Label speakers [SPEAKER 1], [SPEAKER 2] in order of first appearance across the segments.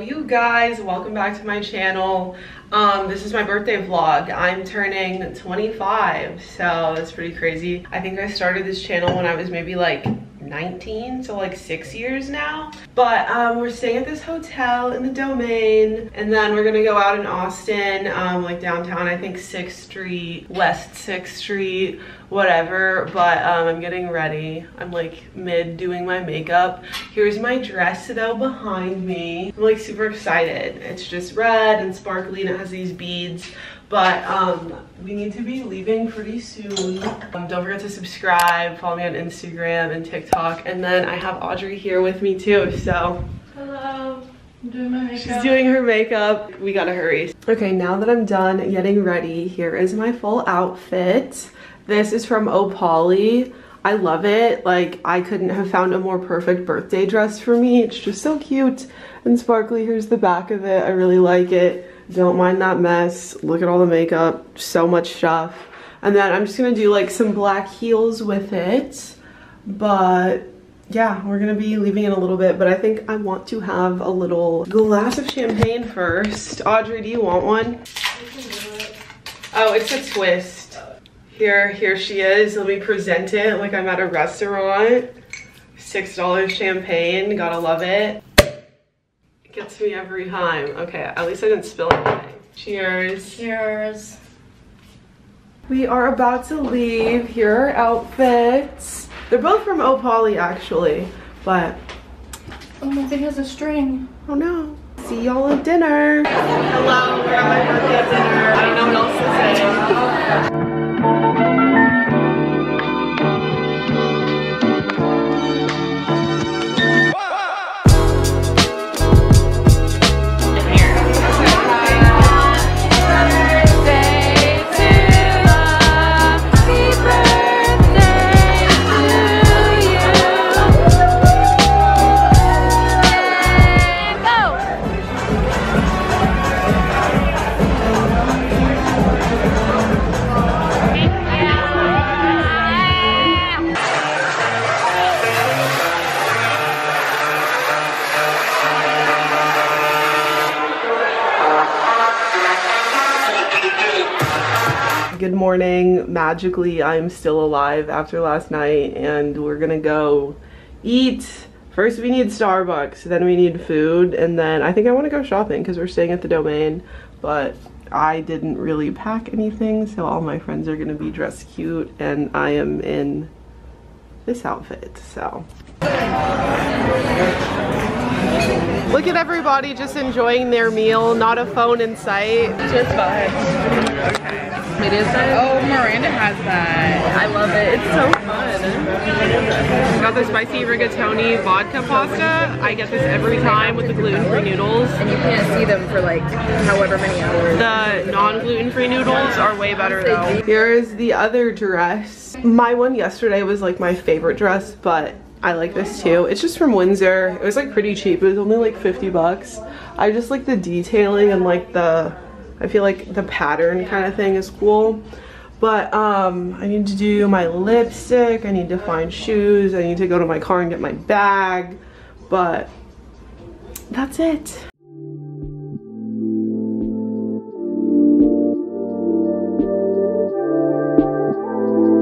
[SPEAKER 1] Hello you guys, welcome back to my channel. Um, this is my birthday vlog. I'm turning 25, so that's pretty crazy. I think I started this channel when I was maybe like 19 so like six years now. But um, we're staying at this hotel in the domain and then we're gonna go out in austin um, like downtown i think 6th street west 6th street whatever. But um, i'm getting ready. I'm like mid doing my makeup. Here's my dress though behind me. I'm like super excited. It's just red and sparkly and it has these beads but um, we need to be leaving pretty soon. Um, don't forget to subscribe, follow me on Instagram and TikTok. And then I have Audrey here with me too, so.
[SPEAKER 2] Hello. I'm doing my makeup.
[SPEAKER 1] She's doing her makeup. We gotta hurry. Okay, now that I'm done getting ready, here is my full outfit. This is from Opali. I love it. Like, I couldn't have found a more perfect birthday dress for me. It's just so cute and sparkly. Here's the back of it. I really like it. Don't mind that mess. Look at all the makeup. So much stuff. And then I'm just going to do like some black heels with it. But yeah, we're going to be leaving in a little bit. But I think I want to have a little glass of champagne first. Audrey, do you want one? Oh, it's a twist. Here, here she is. Let me present it like I'm at a restaurant. $6 champagne. Gotta love it. Gets me every time. Okay, at least I didn't spill anything. Cheers.
[SPEAKER 2] Cheers.
[SPEAKER 1] We are about to leave. Here are outfits. They're both from Opali actually, but
[SPEAKER 2] Oh, my thing has a string.
[SPEAKER 1] oh no. See y'all at dinner. Hello, we're at my birthday dinner. I don't know what else to say. Good morning. Magically, I'm still alive after last night, and we're gonna go eat. First, we need Starbucks, then we need food, and then I think I want to go shopping because we're staying at the Domain. But I didn't really pack anything, so all my friends are gonna be dressed cute, and I am in this outfit. So. Look at everybody just enjoying their meal, not a phone in sight.
[SPEAKER 2] Just vibes.
[SPEAKER 1] Okay.
[SPEAKER 2] It is that? Oh, Miranda has that.
[SPEAKER 1] I love it. It's so fun. Got the spicy rigatoni vodka pasta. I get this every time with the gluten-free noodles.
[SPEAKER 2] And you can't see them for like however many hours.
[SPEAKER 1] The non-gluten-free noodles are way better though. Here's the other dress. My one yesterday was like my favorite dress, but I like this too. It's just from Windsor. It was like pretty cheap. It was only like 50 bucks. I just like the detailing and like the I feel like the pattern kind of thing is cool. But um, I need to do my lipstick, I need to find shoes, I need to go to my car and get my bag. But that's it.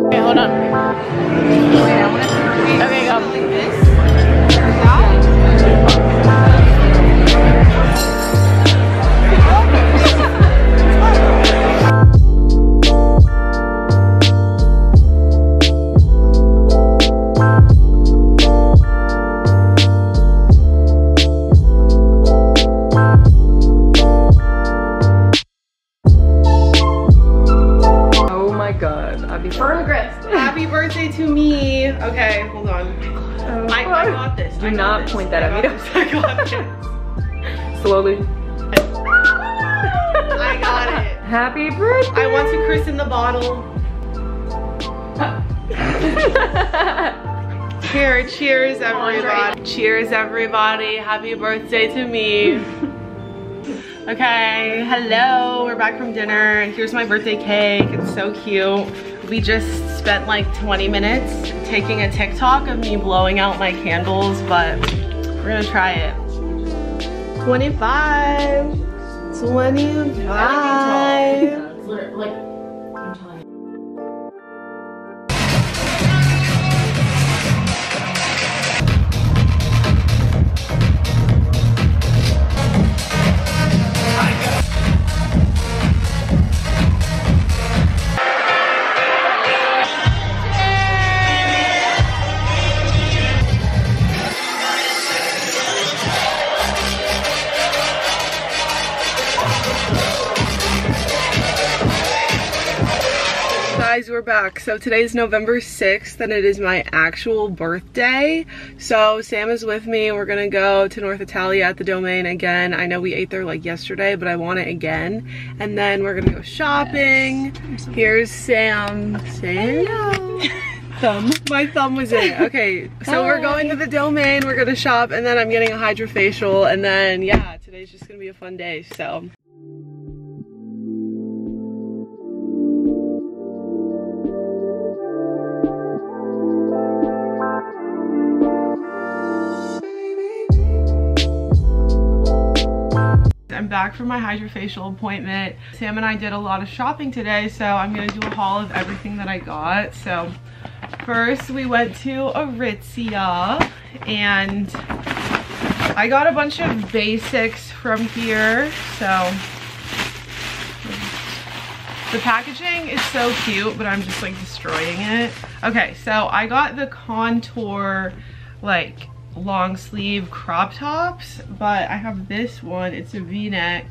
[SPEAKER 2] Okay, hold on.
[SPEAKER 1] I, got this.
[SPEAKER 3] Do not
[SPEAKER 1] this.
[SPEAKER 3] point that at me.
[SPEAKER 1] I got this.
[SPEAKER 3] Slowly.
[SPEAKER 1] I got it.
[SPEAKER 3] Happy birthday!
[SPEAKER 1] I want to christen the bottle. Here, cheers everybody. Cheers everybody. Happy birthday to me. Okay, hello. We're back from dinner. And here's my birthday cake. It's so cute. We just spent like 20 minutes taking a TikTok of me blowing out my candles, but we're gonna try it. 25. 25. We're back. So today is November 6th and it is my actual birthday. So Sam is with me. And we're gonna go to North Italia at the Domain again. I know we ate there like yesterday, but I want it again. And then we're gonna go shopping. Here's Sam. Hello. thumb. My thumb was in. Okay, so we're going to the Domain. We're gonna shop and then I'm getting a hydrofacial and then yeah, today's just gonna be a fun day. So Back from my hydrofacial appointment. Sam and I did a lot of shopping today, so I'm gonna do a haul of everything that I got. So first we went to Aritzia and I got a bunch of basics from here. So the packaging is so cute, but I'm just like destroying it. Okay, so I got the contour like long sleeve crop tops, but I have this one. It's a v-neck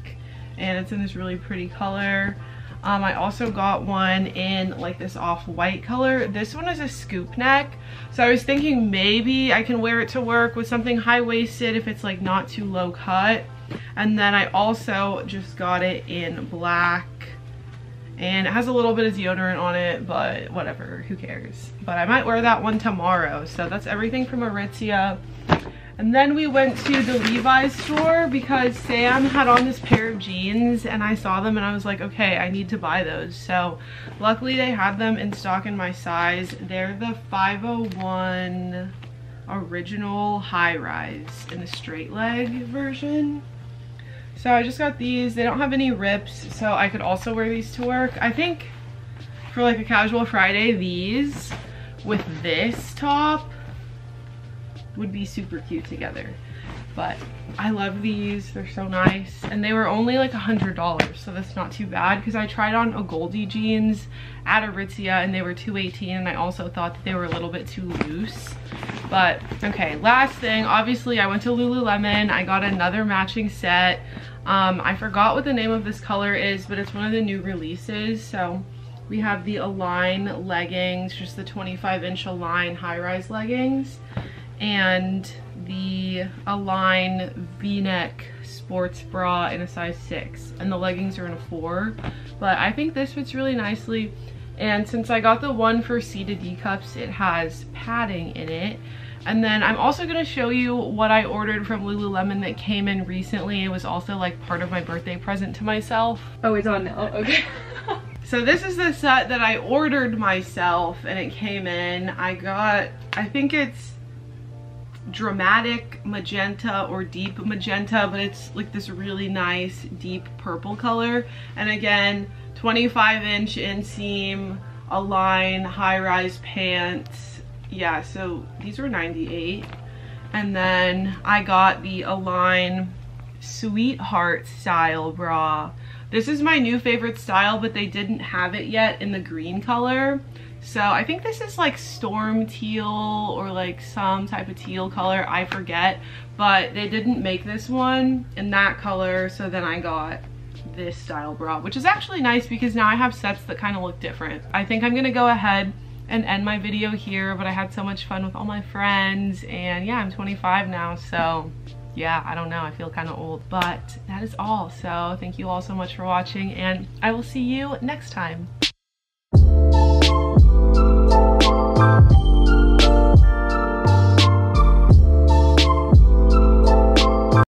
[SPEAKER 1] and it's in this really pretty color. Um, I also got one in like this off-white color. This one is a scoop neck. So I was thinking maybe I can wear it to work with something high-waisted if it's like not too low cut. And then I also just got it in black and it has a little bit of deodorant on it, but whatever, who cares. But I might wear that one tomorrow. So that's everything from Aritzia. And then we went to the Levi's store because Sam had on this pair of jeans and I saw them and I was like, okay, I need to buy those. So luckily they had them in stock in my size. They're the 501 original high rise in the straight leg version. So I just got these. They don't have any rips, so I could also wear these to work. I think for like a casual Friday, these with this top would be super cute together. But I love these. They're so nice. And they were only like a $100, so that's not too bad because I tried on a Goldie jeans at Aritzia and they were 218 and I also thought that they were a little bit too loose. But okay, last thing, obviously I went to Lululemon. I got another matching set. Um, I forgot what the name of this color is, but it's one of the new releases. So we have the Align leggings, just the 25 inch Align high-rise leggings and the Align v-neck sports bra in a size 6 and the leggings are in a 4 but I think this fits really nicely and since I got the one for C to D cups it has padding in it and then I'm also going to show you what I ordered from Lululemon that came in recently. It was also like part of my birthday present to myself.
[SPEAKER 2] Oh, it's on now. Okay.
[SPEAKER 1] So this is the set that I ordered myself and it came in. I got, I think it's dramatic magenta or deep magenta, but it's like this really nice deep purple color. And again, 25 inch inseam, Align, high-rise pants. Yeah, so these were 98. And then I got the Align Sweetheart style bra. This is my new favorite style, but they didn't have it yet in the green color. So I think this is like storm teal or like some type of teal color, I forget. But they didn't make this one in that color, so then I got this style bra, which is actually nice because now I have sets that kind of look different. I think I'm gonna go ahead and end my video here, but I had so much fun with all my friends and yeah, I'm 25 now, so yeah, I don't know, I feel kind of old, but that is all. So thank you all so much for watching and I will see you next time.